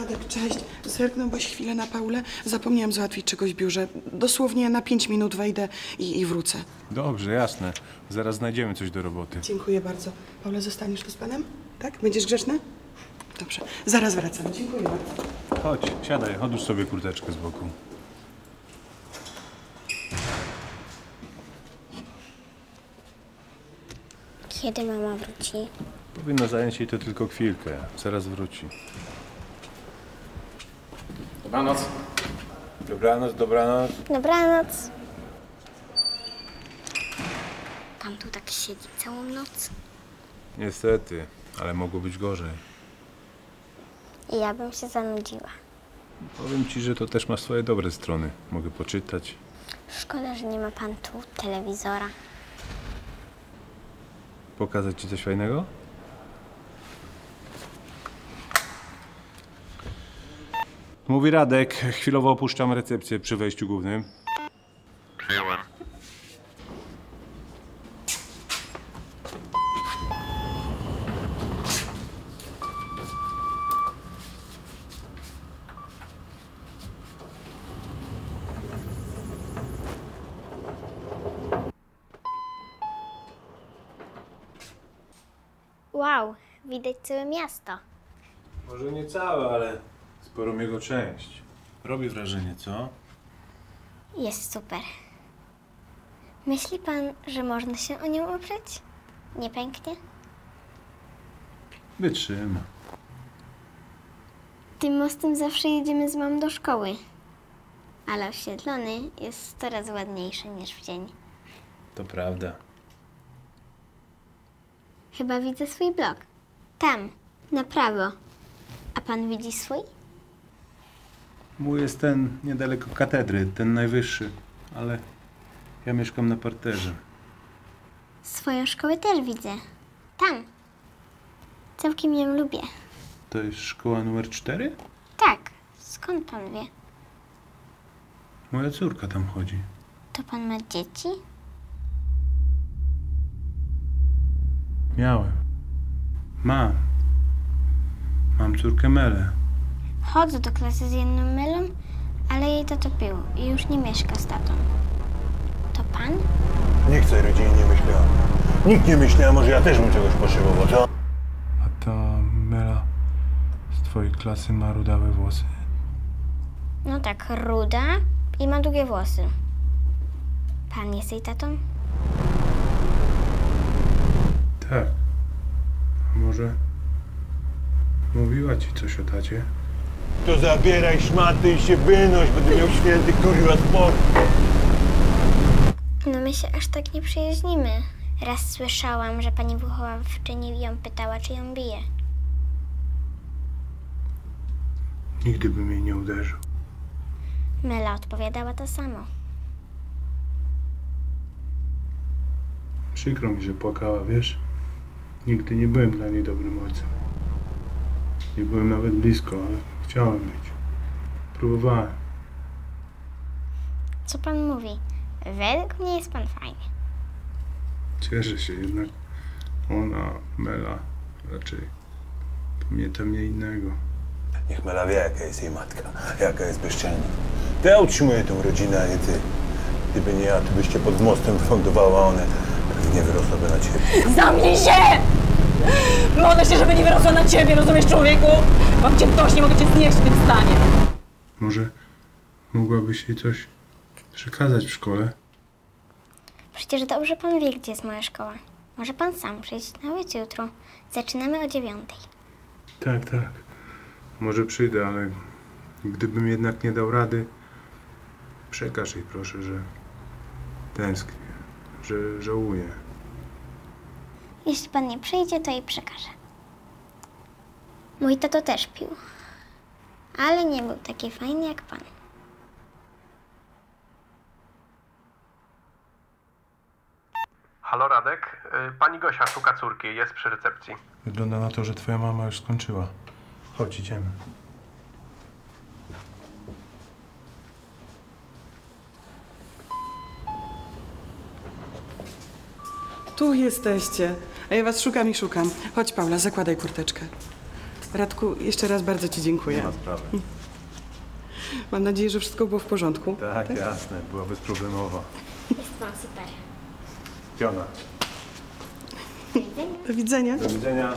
Radek, cześć. Zerknąłeś chwilę na Paulę? Zapomniałam załatwić czegoś w biurze. Dosłownie na pięć minut wejdę i, i wrócę. Dobrze, jasne. Zaraz znajdziemy coś do roboty. Dziękuję bardzo. Paula, zostaniesz tu z panem? Tak? Będziesz grzeczna? Dobrze. Zaraz wracam. Dziękuję bardzo. Chodź, siadaj, odłóż sobie kurteczkę z boku. Kiedy mama wróci? Powinno zająć jej to tylko chwilkę. Zaraz wróci. Dobranoc. Dobranoc, dobranoc. Dobranoc. Pan tu tak siedzi całą noc? Niestety, ale mogło być gorzej. I ja bym się zanudziła. Powiem ci, że to też ma swoje dobre strony. Mogę poczytać. Szkoda, że nie ma pan tu telewizora. Pokazać ci coś fajnego? Mówi Radek, chwilowo opuszczam recepcję przy wejściu głównym. Przyjąłem. Wow, widać całe miasto. Może nie całe, ale sporą jego część. Robi wrażenie, co? Jest super. Myśli pan, że można się o nią oprzeć? Nie pęknie? Wytrzyma. Tym mostem zawsze jedziemy z mamą do szkoły. Ale oświetlony jest coraz ładniejszy niż w dzień. To prawda. Chyba widzę swój blok. Tam, na prawo. A pan widzi swój? Mój jest ten niedaleko katedry, ten najwyższy, ale ja mieszkam na parterze. Swoją szkołę też widzę. Tam. Całkiem ją lubię. To jest szkoła numer 4? Tak, skąd pan wie? Moja córka tam chodzi. To pan ma dzieci? Miałem. Mam. Mam córkę Melę. Chodzę do klasy z jedną mylą, ale jej tato pił i już nie mieszka z tatą. To pan? Nikt w tej rodzinie nie myślał. Nikt nie myślał, może ja też bym czegoś potrzebował, co? A ta Mela z twojej klasy ma rudawe włosy? No tak, ruda i ma długie włosy. Pan jest jej tatą? Tak. A może mówiła ci coś o tacie? To zabieraj szmaty i się wynoś, będę miał święty kurwa sport. No my się aż tak nie przyjaźnimy. Raz słyszałam, że pani wychowawczyni ją pytała, czy ją bije. Nigdy bym jej nie uderzył. Mela odpowiadała to samo. Przykro mi, że płakała, wiesz? Nigdy nie byłem dla niej dobrym ojcem. Nie byłem nawet blisko, ale chciałem być. Próbowałem. Co pan mówi? Według mnie jest pan fajny. Cieszę się jednak. Ona, Mela, raczej pamięta mnie innego. Niech Mela wie, jaka jest jej matka, jaka jest bezczelna. To ja utrzymuję tę rodzinę, a nie ty. Gdyby nie ja, to byście pod mostem wylądowała, a one pewnie wyrosłaby na ciebie. Zamknij się! Modlę się, żeby nie wyrosła na ciebie, rozumiesz, człowieku? Mam cię dość, nie mogę cię znieść w tym stanie. Może mogłabyś jej coś przekazać w szkole? Przecież dobrze pan wie, gdzie jest moja szkoła. Może pan sam przyjść nawet jutro. Zaczynamy o dziewiątej. Tak, tak. Może przyjdę, ale gdybym jednak nie dał rady, przekaż jej proszę, że tęsknię, że żałuję. Jeśli pan nie przyjdzie, to jej przekażę. Mój tato też pił. Ale nie był taki fajny jak pan. Halo Radek, Y, pani Gosia szuka córki, jest przy recepcji. Wygląda na to, że twoja mama już skończyła. Chodź, idziemy. Tu jesteście. A ja was szukam i szukam. Chodź, Paula, zakładaj kurteczkę. Radku, jeszcze raz bardzo Ci Nie dziękuję. ma sprawy. Mam nadzieję, że wszystko było w porządku. Tak, jasne, była bezproblemowa. Jest pan super. Piona. Do widzenia. Do widzenia. Do widzenia.